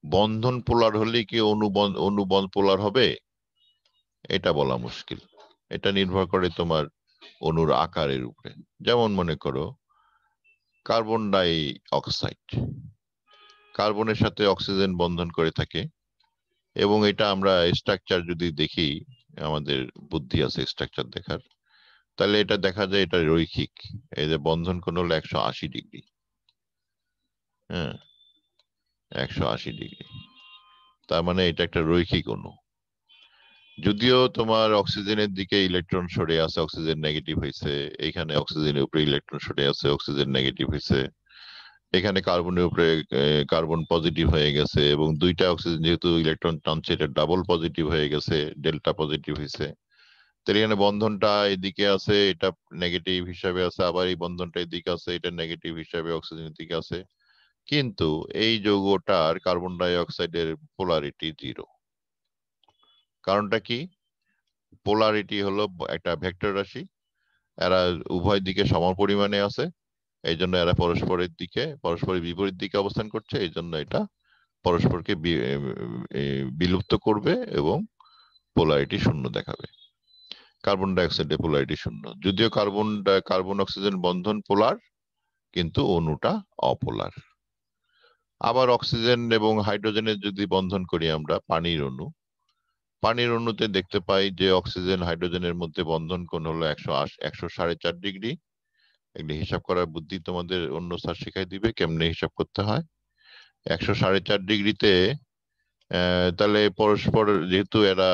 বন্ধন পোলার হলে কি অনুবন্ধ অনুবন্ধ পোলার হবে? এটা বলা মুশকিল। এটা নির্ভর করে তোমার অনুর আকারের উপরে। যেমন মনে করো কার্বন ডাই অক্সাইড কার্বনের সাথে অক্সিজেন বন্ধন করে থাকে। এবং এটা আমরা স্ট্রাকচার যদি দেখি, আমাদের বুদ্ধি আছে স্ট্রাকচার দেখার, তাহলে এটা দেখা যায় এটা রৈখিক। এই যে বন্ধন কোণ হলো একশো আশি ডিগ্রি। হ্যাঁ একশো আশি ডিগ্রি। তার মানে এটা একটা রৈখিক অণু। যদিও তোমার অক্সিজেনের দিকে ইলেকট্রন সরে আছে, অক্সিজেন নেগেটিভ হয়েছে এখানে অক্সিজেনের উপরে ইলেকট্রন সরে আছে, অক্সিজেন নেগেটিভ হয়েছে এখানে কার্বনের উপরে কার্বন পজিটিভ হয়ে গেছে এবং দুইটা অক্সিজেন যেহেতু ইলেকট্রন টানছে, এটা ডাবল পজিটিভ হয়ে গেছে ডেল্টা পজিটিভ হয়েছে। তাহলে এখানে বন্ধনটা এদিকে আছে, এটা নেগেটিভ হিসাবে আছে, আবার এই বন্ধনটা এদিকে আছে, এটা নেগেটিভ হিসাবে অক্সিজেনের দিকে আছে। কিন্তু এই যৌগটার কার্বন ডাই অক্সাইডের পোলারিটি জিরো কারণটা কি? পোলারিটি হলো একটা ভেক্টর রাশি, এরা উভয় দিকে সম পরিমাণে আছে। এই জন্য এরা পরস্পরের দিকে, পরস্পরের বিপরীত দিকে অবস্থান করছে এই জন্য এটা পরস্পরকে বিলুপ্ত করবে এবং পোলারিটি শূন্য দেখাবে। কার্বন ডাইঅক্সাইডের পোলারিটি শূন্য। যদিও কার্বন কার্বন অক্সিজেন বন্ধন পোলার কিন্তু অণুটা অপোলার। আবার অক্সিজেন এবং হাইড্রোজেনের যদি বন্ধন করি আমরা, পানির অণু। পানির অণুতে দেখতে পাই যে অক্সিজেন হাইড্রোজেনের মধ্যে বন্ধন কোণ হলো একশো একশো সাড়ে চার ডিগ্রি। এগুলি হিসাব করার বুদ্ধি তোমাদের অন্য স্যার শিখাই দিবে, কেমনে হিসাব করতে হয়? একশো সাড়ে চার ডিগ্রিতে তাহলে পরস্পর যেহেতু এরা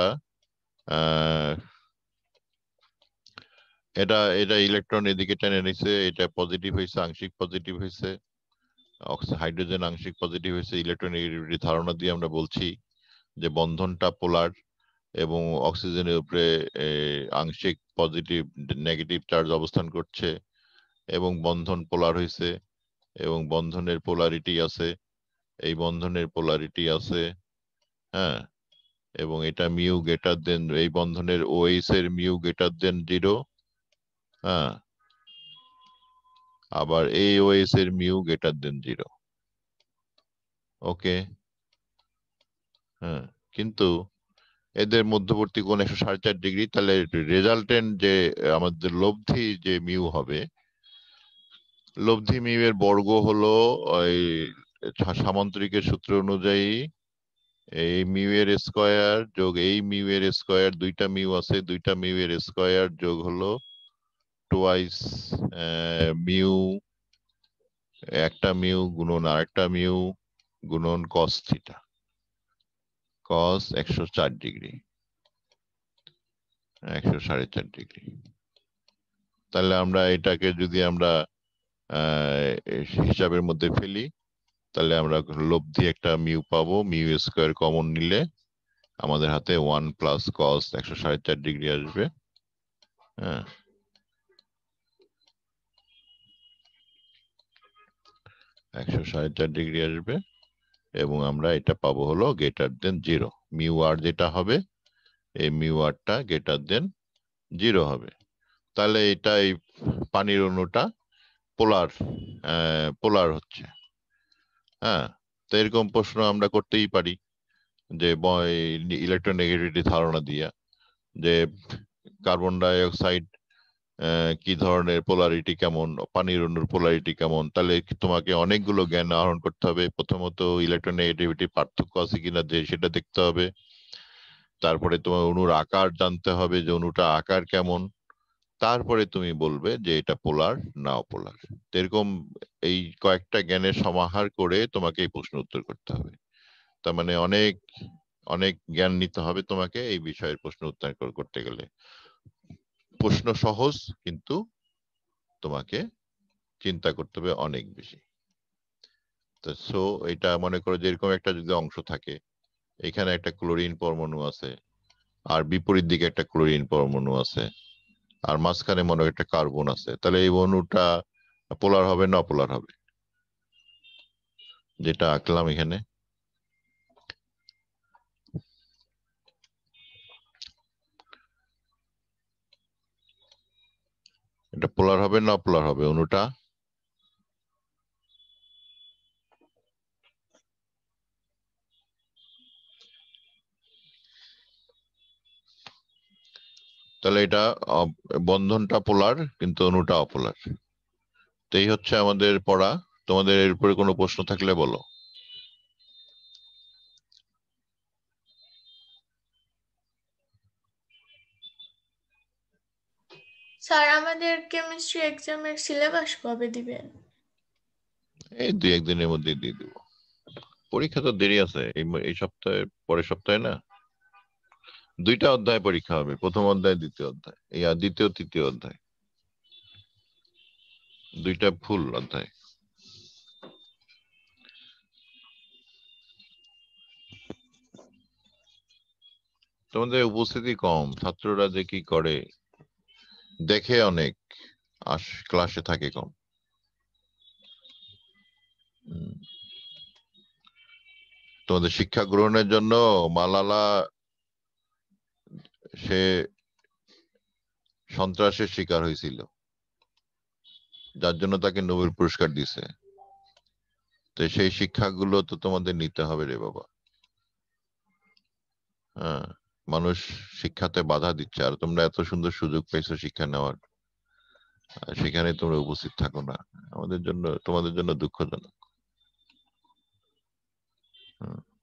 এটা এটা ইলেকট্রন এদিকে টেনে নিছে, এটা পজিটিভ হয়েছে আংশিক পজিটিভ হয়েছে হাইড্রোজেন আংশিক পজিটিভ হয়েছে ইলেকট্রন নেগেটিভিটি ধারণা দিয়ে আমরা বলছি যে বন্ধনটা পোলার এবং অক্সিজেনের উপরে আংশিক পজিটিভ নেগেটিভ চার্জ অবস্থান করছে। এবং বন্ধন পোলার হয়েছে এবং বন্ধনের পোলারিটি আছে, এই বন্ধনের পোলারিটি আছে হ্যাঁ? এবং এটা মিউ গ্রেটার দেন, এই বন্ধনের ওএইচ এর মিউ গ্রেটার দেন জিরো হ্যাঁ? আবার এই ওএস এর mu greater than zero. Okay? হ্যাঁ কিন্তু এদের মধ্যবর্তী কোণ একশো সাড়ে চার ডিগ্রি, তাহলে রেজাল্টেন্ট যে আমাদের লব্ধি যে মিউ হবে লব্ধি মিউ এর বর্গ হলো ওই সামান্তরিকের সূত্র অনুযায়ী এই মিউ এর স্কয়ার যোগ এই মিউ এর স্কয়ার, দুইটা মিউ আছে, দুইটা মিউ এর স্কয়ার যোগ হলো টোয়াইস মিউ, একটা মিউ গুণন আরেকটা মিউ গুণন কস থিটা কস একশো চার ডিগ্রি। একশো সাড়ে চার ডিগ্রি। তাহলে আমরা এটাকে যদি আমরা হিসাবের মধ্যে ফেলি, তাহলে আমরা লব্ধি একটা মিউ পাবো, মিউ স্কোয়ার কমন নিলে আমাদের হাতে ওয়ান প্লাস কস একশো সাড়ে চার ডিগ্রি আসবে। হ্যাঁ। একশো সাড়ে চার ডিগ্রি আসবে এবং আমরা এটা পাবো হলো গ্রেটার দেন জিরো মিউ আর যেটা হবে, এই মিউ আরটা গ্রেটার দেন জিরো হবে। তাহলে এটা এই পানির অণুটা পোলার পোলার হচ্ছে। হ্যাঁ তো এরকম প্রশ্ন আমরা করতেই পারি যে ইলেকট্রোনেগেটিভিটি ধারণা দিয়া যে কার্বন ডাই অক্সাইড কি ধরনের পোলারিটি কেমন, পানির অণুর পোলারিটি কেমন, তাহলে তোমাকে অনেকগুলো জ্ঞান আহরণ করতে হবে। প্রথমত ইলেকট্রোনেগেটিভিটি পার্থক্য আছে কিনা যে সেটা দেখতে হবে। তারপরে তোমার অণুর আকার জানতে হবে যে অণুটা আকার কেমন তারপরে তুমি বলবে যে এটা পোলার না অপোলার এরকম এই কয়েকটা জ্ঞানের সমাহার করে তোমাকে এই প্রশ্ন উত্তর করতে হবে। তার মানে অনেক অনেক জ্ঞান নিতে হবে তোমাকে এই বিষয়ের প্রশ্ন উত্তর করতে গেলে। প্রশ্ন সহজ, কিন্তু তোমাকে চিন্তা করতে হবে অনেক বেশি। তো সো এটা মনে করো যে এরকম একটা যদি অংশ থাকে, এখানে একটা ক্লোরিন পরমাণু আছে, আর বিপরীত দিকে একটা ক্লোরিন পরমাণু আছে। আর মাঝখানে মনে হয় একটা কার্বন আছে। তাহলে এই অণুটা পোলার হবে, না পোলার হবে? যেটা আঁকলাম এখানে। এটা পোলার হবে, না পোলার হবে? অণুটা? তাহলে এটা বন্ধনটা পোলার কিন্তু অণুটা অপোলার তো এই হচ্ছে আমাদের পড়া। তোমাদের এর উপরে কোনো প্রশ্ন থাকলে বলো। স্যার আমাদের কেমিস্ট্রি এক্সামের সিলেবাস কবে দিবেন? এই দুই একদিনের মধ্যে দিয়ে দিব। পরীক্ষা তো দেরি আছে। এই এই সপ্তাহে পরের সপ্তাহে না? দুইটা অধ্যায় পরীক্ষা হবে, প্রথম অধ্যায়, দ্বিতীয় অধ্যায়, এই আর দ্বিতীয়, তৃতীয় অধ্যায়। দুইটা ফুল অধ্যায়। তোমাদের উপস্থিতি কম, ছাত্ররা যে কি করে, দেখে অনেক, আস, ক্লাসে থাকে কম। তোমাদের শিক্ষা গ্রহণের জন্য মালালা সে সন্ত্রাসের শিকার হয়েছিল। যার জন্য তাকে নোবেল পুরস্কার দিছে। তো সেই শিক্ষাগুলো তো তোমাদের নিতে হবে রে বাবা। হ্যাঁ মানুষ শিক্ষাতে বাধা দিচ্ছে আর তোমরা এত সুন্দর সুযোগ পেয়েছ শিক্ষা নেওয়ার। সেখানে তোমরা উপস্থিত থাকো না। আমাদের জন্য, তোমাদের জন্য দুঃখজনক। হুম